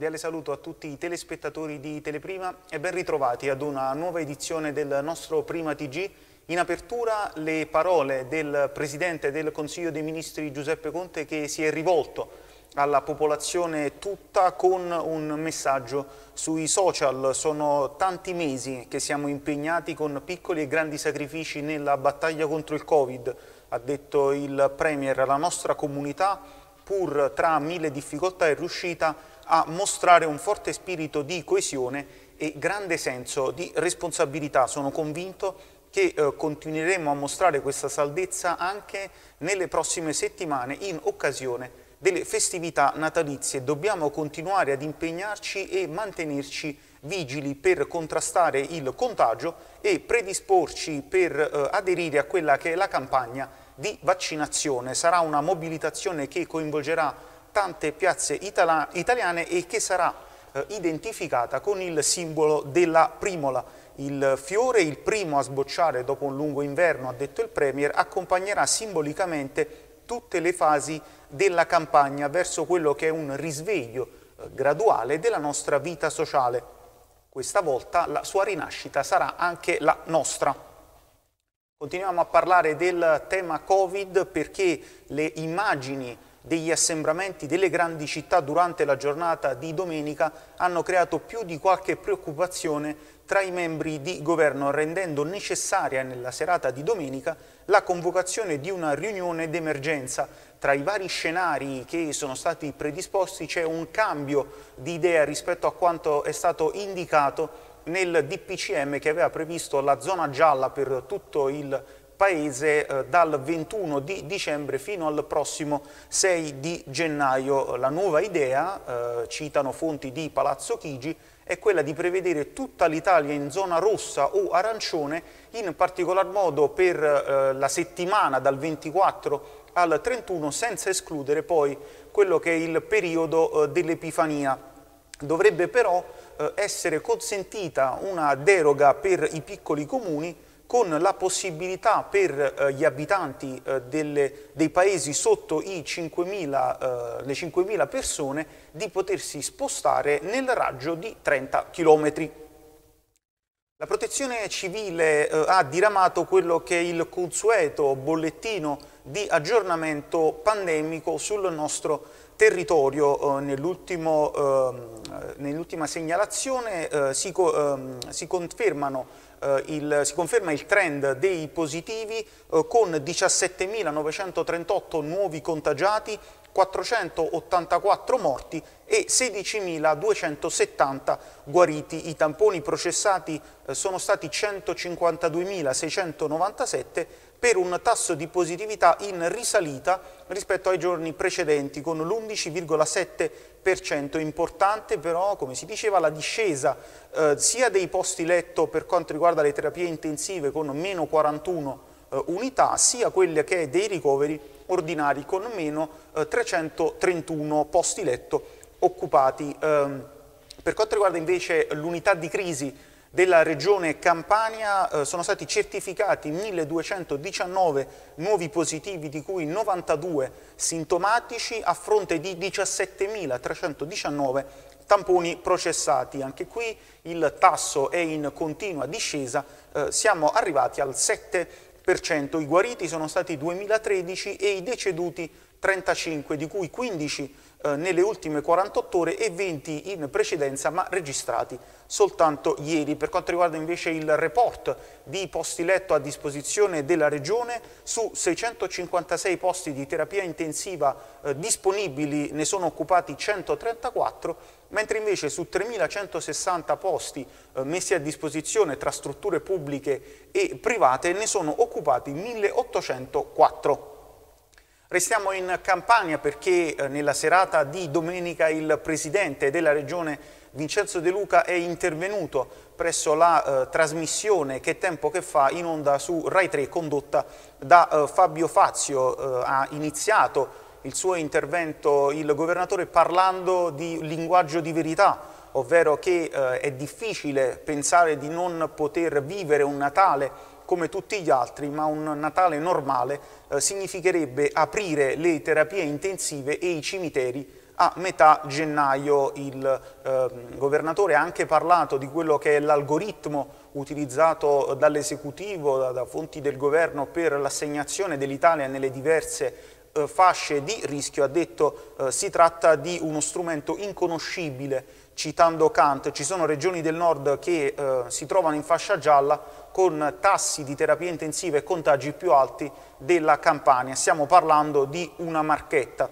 cordiale saluto a tutti i telespettatori di Teleprima e ben ritrovati ad una nuova edizione del nostro Prima TG. In apertura le parole del Presidente del Consiglio dei Ministri Giuseppe Conte che si è rivolto alla popolazione tutta con un messaggio sui social. Sono tanti mesi che siamo impegnati con piccoli e grandi sacrifici nella battaglia contro il Covid, ha detto il Premier. La nostra comunità, pur tra mille difficoltà, è riuscita a mostrare un forte spirito di coesione e grande senso di responsabilità. Sono convinto che eh, continueremo a mostrare questa saldezza anche nelle prossime settimane in occasione delle festività natalizie. Dobbiamo continuare ad impegnarci e mantenerci vigili per contrastare il contagio e predisporci per eh, aderire a quella che è la campagna di vaccinazione. Sarà una mobilitazione che coinvolgerà tante piazze itala italiane e che sarà eh, identificata con il simbolo della primola. Il fiore, il primo a sbocciare dopo un lungo inverno, ha detto il Premier, accompagnerà simbolicamente tutte le fasi della campagna verso quello che è un risveglio eh, graduale della nostra vita sociale. Questa volta la sua rinascita sarà anche la nostra. Continuiamo a parlare del tema Covid perché le immagini degli assembramenti delle grandi città durante la giornata di domenica hanno creato più di qualche preoccupazione tra i membri di governo, rendendo necessaria nella serata di domenica la convocazione di una riunione d'emergenza. Tra i vari scenari che sono stati predisposti c'è un cambio di idea rispetto a quanto è stato indicato nel DPCM che aveva previsto la zona gialla per tutto il Paese eh, dal 21 di dicembre fino al prossimo 6 di gennaio. La nuova idea, eh, citano fonti di Palazzo Chigi, è quella di prevedere tutta l'Italia in zona rossa o arancione, in particolar modo per eh, la settimana dal 24 al 31, senza escludere poi quello che è il periodo eh, dell'Epifania. Dovrebbe però eh, essere consentita una deroga per i piccoli comuni con la possibilità per eh, gli abitanti eh, delle, dei paesi sotto i 5.000, eh, le 5.000 persone di potersi spostare nel raggio di 30 km. La protezione civile ha diramato quello che è il consueto bollettino di aggiornamento pandemico sul nostro territorio. Eh, nell'ultima nell segnalazione si, ehm, si confermano il, si conferma il trend dei positivi eh, con 17.938 nuovi contagiati, 484 morti e 16.270 guariti. I tamponi processati eh, sono stati 152.697 per un tasso di positività in risalita rispetto ai giorni precedenti con l'11,7%. Importante però, come si diceva, la discesa eh, sia dei posti letto per quanto riguarda le terapie intensive con meno 41 eh, unità, sia quelle che è dei ricoveri ordinari con meno eh, 331 posti letto occupati. Ehm, per quanto riguarda invece l'unità di crisi della regione Campania eh, sono stati certificati 1219 nuovi positivi di cui 92 sintomatici a fronte di 17.319 tamponi processati. Anche qui il tasso è in continua discesa, eh, siamo arrivati al 7%, i guariti sono stati 2013 e i deceduti 35, di cui 15 eh, nelle ultime 48 ore e 20 in precedenza ma registrati soltanto ieri. Per quanto riguarda invece il report di posti letto a disposizione della Regione, su 656 posti di terapia intensiva eh, disponibili ne sono occupati 134, mentre invece su 3.160 posti eh, messi a disposizione tra strutture pubbliche e private ne sono occupati 1.804. Restiamo in Campania perché eh, nella serata di domenica il Presidente della Regione Vincenzo De Luca è intervenuto presso la eh, trasmissione Che tempo che fa in onda su Rai 3 condotta da eh, Fabio Fazio. Eh, ha iniziato il suo intervento il governatore parlando di linguaggio di verità, ovvero che eh, è difficile pensare di non poter vivere un Natale come tutti gli altri, ma un Natale normale eh, significherebbe aprire le terapie intensive e i cimiteri a metà gennaio. Il eh, governatore ha anche parlato di quello che è l'algoritmo utilizzato dall'esecutivo, da, da, fonti del governo per l'assegnazione dell'Italia nelle diverse eh, fasce di rischio, ha detto eh, si tratta di uno strumento inconoscibile, citando Kant, ci sono regioni del nord che eh, si trovano in fascia gialla con tassi di terapia intensiva e contagi più alti della Campania, stiamo parlando di una marchetta.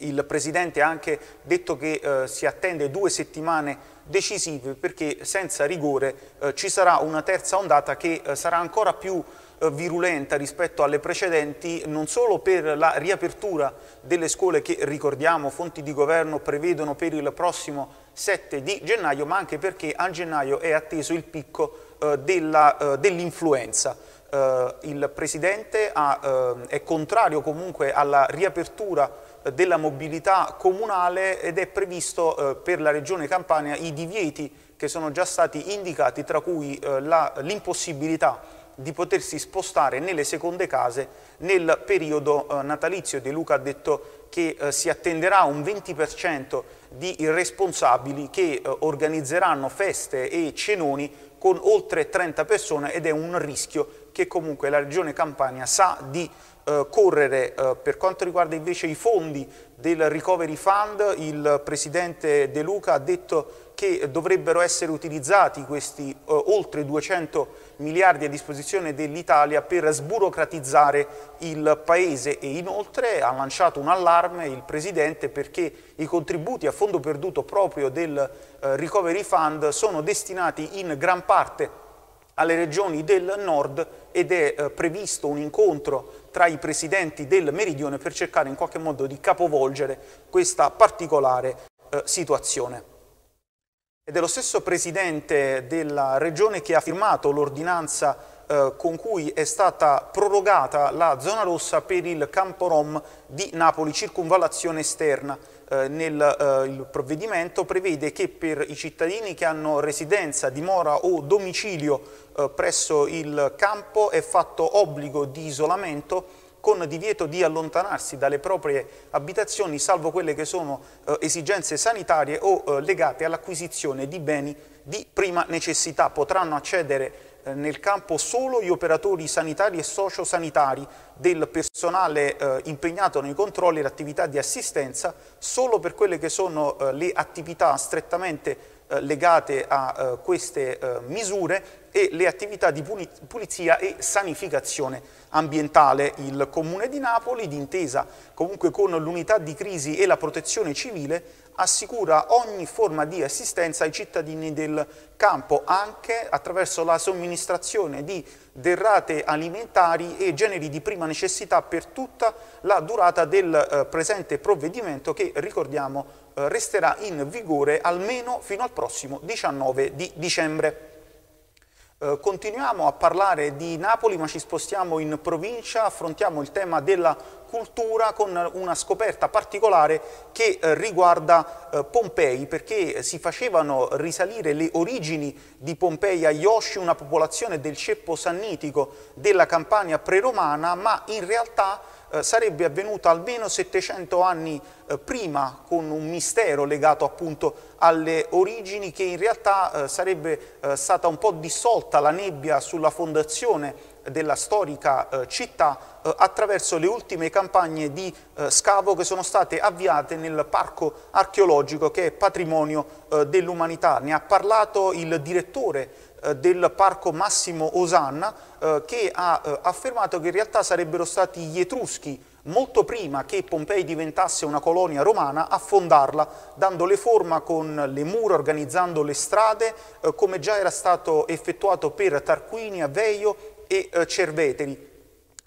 Il Presidente ha anche detto che eh, si attende due settimane decisive perché senza rigore eh, ci sarà una terza ondata che eh, sarà ancora più eh, virulenta rispetto alle precedenti non solo per la riapertura delle scuole che ricordiamo fonti di governo prevedono per il prossimo 7 di gennaio ma anche perché a gennaio è atteso il picco dell'influenza. Eh, il Presidente ha, è contrario comunque alla riapertura della mobilità comunale ed è previsto per la Regione Campania i divieti che sono già stati indicati tra cui l'impossibilità di potersi spostare nelle seconde case nel periodo eh, natalizio. De Luca ha detto che eh, si attenderà un 20% di irresponsabili che eh, organizzeranno feste e cenoni con oltre 30 persone ed è un rischio che comunque la Regione Campania sa di eh, correre. Eh, per quanto riguarda invece i fondi del Recovery Fund, il Presidente De Luca ha detto che dovrebbero essere utilizzati questi eh, oltre 200 miliardi a disposizione dell'Italia per sburocratizzare il Paese e inoltre ha lanciato un allarme il Presidente perché i contributi a fondo perduto proprio del eh, Recovery Fund sono destinati in gran parte alle regioni del nord ed è eh, previsto un incontro tra i presidenti del meridione per cercare in qualche modo di capovolgere questa particolare eh, situazione. Ed è lo stesso presidente della regione che ha firmato l'ordinanza eh, con cui è stata prorogata la zona rossa per il campo Rom di Napoli, circunvallazione esterna. Eh, nel, eh, provvedimento prevede che per i cittadini che hanno residenza, dimora o domicilio eh, presso il campo è fatto obbligo di isolamento con divieto di allontanarsi dalle proprie abitazioni salvo quelle che sono eh, esigenze sanitarie o eh, legate all'acquisizione di beni di prima necessità. Potranno accedere eh, nel campo solo gli operatori sanitari e sociosanitari del personale eh, impegnato nei controlli e le attività di assistenza, solo per quelle che sono eh, le attività strettamente eh, legate a eh, queste eh, misure e le attività di pulizia e sanificazione ambientale. Il Comune di Napoli, d'intesa comunque con l'unità di crisi e la protezione civile, assicura ogni forma di assistenza ai cittadini del campo, anche attraverso la somministrazione di derrate alimentari e generi di prima necessità per tutta la durata del eh, presente provvedimento che, ricordiamo, eh, resterà in vigore almeno fino al prossimo 19 di dicembre. Eh, continuiamo a parlare di Napoli ma ci spostiamo in provincia, affrontiamo il tema della cultura con una scoperta particolare che eh, riguarda eh, Pompei perché si facevano risalire le origini di Pompei a Iosci, una popolazione del ceppo sannitico della Campania preromana ma in realtà eh, sarebbe avvenuta almeno 700 anni eh, prima con un mistero legato appunto alle origini che in realtà eh, sarebbe eh, stata un po' dissolta la nebbia sulla fondazione della storica eh, città eh, attraverso le ultime campagne di scavo che sono state avviate nel parco archeologico che è patrimonio dell'umanità. Ne ha parlato il direttore del parco Massimo Osanna che ha affermato che in realtà sarebbero stati gli Etruschi molto prima che Pompei diventasse una colonia romana, a fondarla, dandole forma con le mura, organizzando le strade, eh, come già era stato effettuato per Tarquinia, Veio e eh, Cerveteri.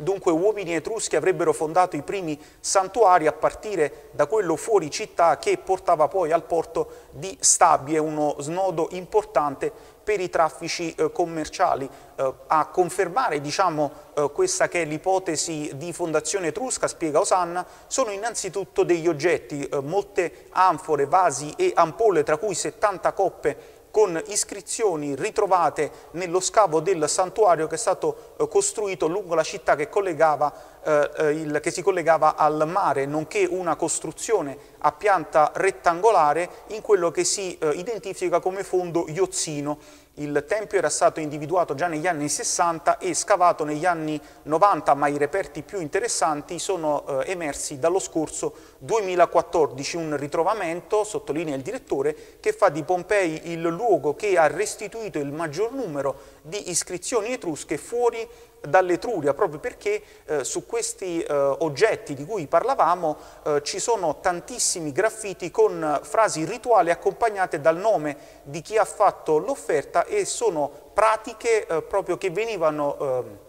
Dunque uomini etruschi avrebbero fondato i primi santuari a partire da quello fuori città che portava poi al porto di Stabie, uno snodo importante per i traffici eh, commerciali. Eh, a confermare diciamo, eh, questa che è l'ipotesi di fondazione etrusca, spiega Osanna, sono innanzitutto degli oggetti, eh, molte anfore, vasi e ampolle, tra cui 70 coppe con iscrizioni ritrovate nello scavo del santuario che è stato eh, costruito lungo la città che collegava eh, eh, il, che si collegava al mare, nonché una costruzione a pianta rettangolare in quello che si eh, identifica come fondo iozzino. Il tempio era stato individuato già negli anni 60 e scavato negli anni 90, ma i reperti più interessanti sono eh, emersi dallo scorso 2014, un ritrovamento, sottolinea il direttore, che fa di Pompei il luogo che ha restituito il maggior numero di iscrizioni etrusche fuori dall'Etruria, proprio perché eh, su questi eh, oggetti di cui parlavamo eh, ci sono tantissimi graffiti con frasi rituali accompagnate dal nome di chi ha fatto l'offerta e sono pratiche eh, proprio che venivano eh,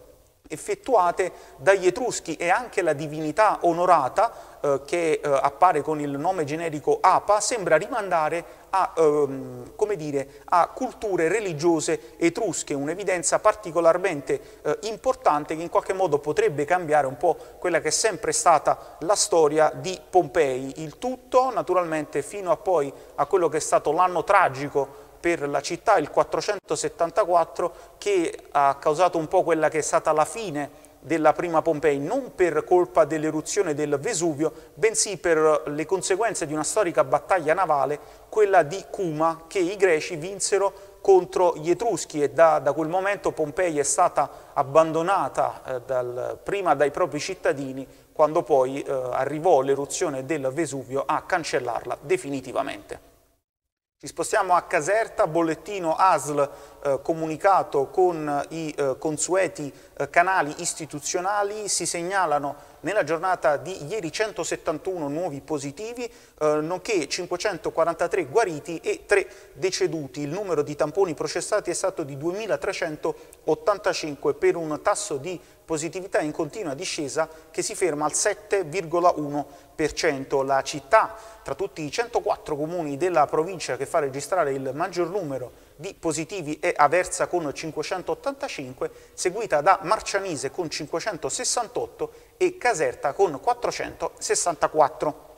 effettuate dagli Etruschi e anche la divinità onorata eh, che eh, appare con il nome generico Apa sembra rimandare a, ehm, dire, a culture religiose etrusche, un'evidenza particolarmente eh, importante che in qualche modo potrebbe cambiare un po' quella che è sempre stata la storia di Pompei. Il tutto naturalmente fino a poi a quello che è stato l'anno tragico per la città, il 474, che ha causato un po' quella che è stata la fine della prima Pompei, non per colpa dell'eruzione del Vesuvio, bensì per le conseguenze di una storica battaglia navale, quella di Cuma, che i greci vinsero contro gli Etruschi e da, da quel momento Pompei è stata abbandonata eh, dal, prima dai propri cittadini, quando poi eh, arrivò l'eruzione del Vesuvio a cancellarla definitivamente. Ci spostiamo a Caserta, bollettino ASL eh, comunicato con i eh, consueti eh, canali istituzionali, si segnalano nella giornata di ieri 171 nuovi positivi, eh, nonché 543 guariti e 3 deceduti. Il numero di tamponi processati è stato di 2.385 per un tasso di positività in continua discesa che si ferma al 7,1%. La città, tra tutti i 104 comuni della provincia che fa registrare il maggior numero di positivi è Aversa con 585, seguita da Marcianise con 568 e Caserta con 464.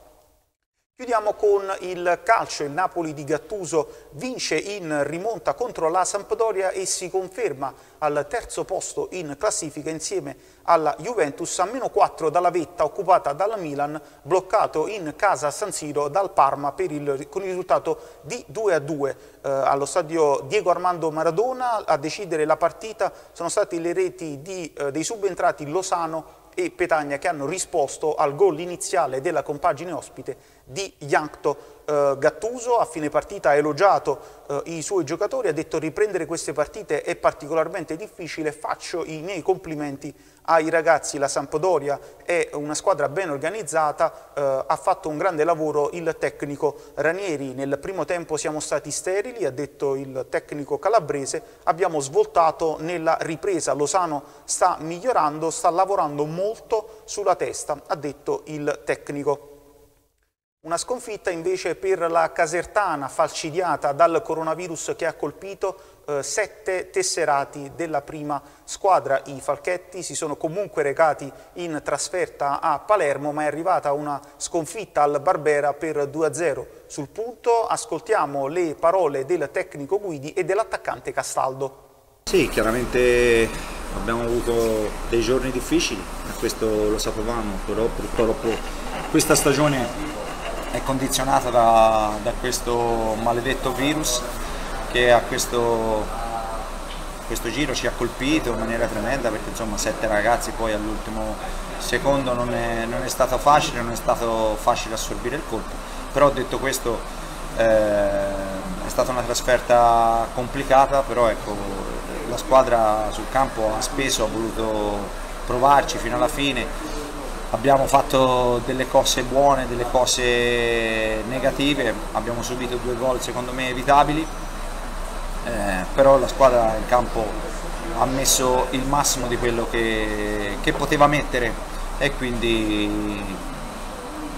Chiudiamo con il calcio, il Napoli di Gattuso vince in rimonta contro la Sampdoria e si conferma al terzo posto in classifica insieme alla Juventus a meno 4 dalla vetta occupata dal Milan, bloccato in casa San Siro dal Parma il, con il risultato di 2 a 2 eh, allo stadio Diego Armando Maradona. A decidere la partita sono state le reti di, eh, dei subentrati Losano e Petagna che hanno risposto al gol iniziale della compagine ospite di Yankto. Eh, Gattuso a fine partita ha elogiato eh, i suoi giocatori, ha detto riprendere queste partite è particolarmente difficile, faccio i miei complimenti ai ragazzi, la Sampdoria è una squadra ben organizzata, eh, ha fatto un grande lavoro il tecnico Ranieri, nel primo tempo siamo stati sterili, ha detto il tecnico calabrese, abbiamo svoltato nella ripresa, Losano sta migliorando, sta lavorando molto sulla testa, ha detto il tecnico. Una sconfitta invece per la Casertana falcidiata dal coronavirus che ha colpito eh, sette tesserati della prima squadra. I Falchetti si sono comunque recati in trasferta a Palermo ma è arrivata una sconfitta al Barbera per 2-0. Sul punto ascoltiamo le parole del tecnico Guidi e dell'attaccante Castaldo. Sì, chiaramente abbiamo avuto dei giorni difficili, questo lo sapevamo, però purtroppo questa stagione è condizionata da, da questo maledetto virus che a questo, questo giro ci ha colpito in maniera tremenda perché insomma sette ragazzi poi all'ultimo secondo non è, non è, stato facile, non è stato facile assorbire il colpo, però detto questo eh, è stata una trasferta complicata, però ecco, la squadra sul campo ha speso, ha voluto provarci fino alla fine, abbiamo fatto delle cose buone, delle cose negative, abbiamo subito due gol secondo me evitabili, eh, però la squadra in campo ha messo il massimo di quello che, che poteva mettere. E quindi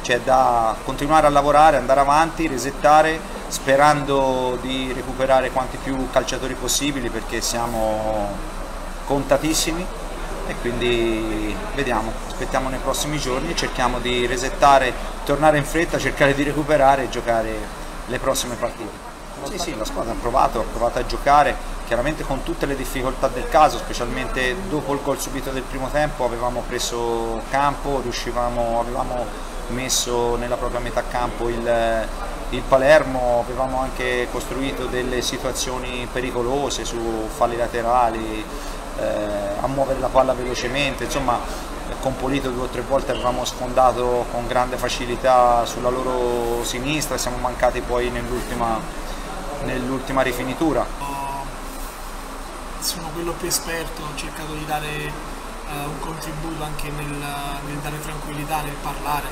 c'è da continuare a lavorare, andare avanti, resettare sperando di recuperare quanti più calciatori possibili perché siamo contatissimi e quindi vediamo, aspettiamo nei prossimi giorni, cerchiamo di resettare, tornare in fretta, cercare di recuperare e giocare le prossime partite. Sì, sì, la squadra ha provato, ha provato a giocare, chiaramente con tutte le difficoltà del caso, specialmente dopo il gol subito del primo tempo avevamo preso campo, avevamo messo nella propria metà campo il, il Palermo, avevamo anche costruito delle situazioni pericolose su falli laterali, a muovere la palla velocemente, insomma con Polito due o tre volte avevamo sfondato con grande facilità sulla loro sinistra, siamo mancati poi nell'ultima nell rifinitura sono quello più esperto, ho cercato di dare uh, un contributo anche nel, nel, dare tranquillità, nel parlare.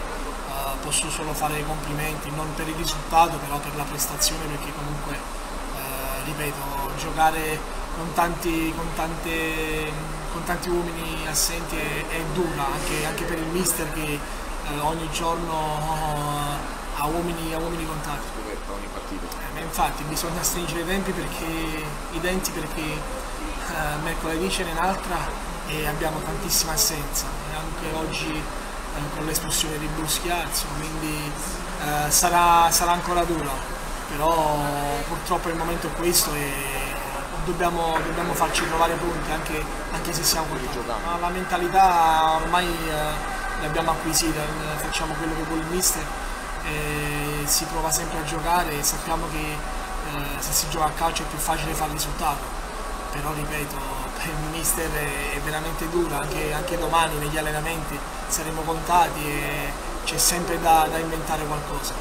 Uh, posso solo fare i complimenti, non per il risultato, però per la prestazione, perché comunque, uh, ripeto, giocare con tanti, con, tante, con tanti uomini assenti è, è dura, anche, anche, per il mister che ogni giorno ha uomini, ha uomini contatti. Eh, infatti bisogna stringere i tempi perché, i denti perché eh, mercoledì ce n'è un'altra e abbiamo tantissima assenza, e anche oggi eh, con l'espulsione di Bruschiazzo, quindi eh, sarà, sarà, ancora dura, però purtroppo il momento è questo e dobbiamo, dobbiamo farci trovare punti anche, anche se siamo contenti. La mentalità ormai eh, l'abbiamo acquisita, facciamo quello che vuole il mister, si prova sempre a giocare e sappiamo che eh, se si gioca a calcio è più facile fare risultato però ripeto, per il mister è veramente dura, anche, anche domani negli allenamenti saremo contati e c'è sempre da, da inventare qualcosa.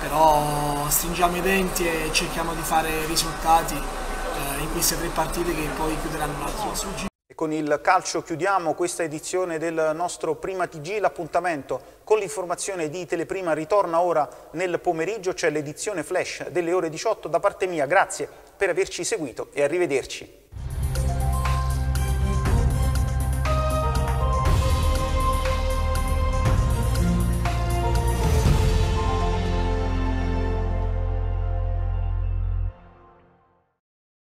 Però stringiamo i denti e cerchiamo di fare risultati eh, in queste tre partite che poi chiuderanno l'altro. Con il calcio chiudiamo questa edizione del nostro Prima TG, l'appuntamento con l'informazione di Teleprima ritorna ora nel pomeriggio, c'è l'edizione flash delle ore 18 da parte mia, grazie per averci seguito e arrivederci.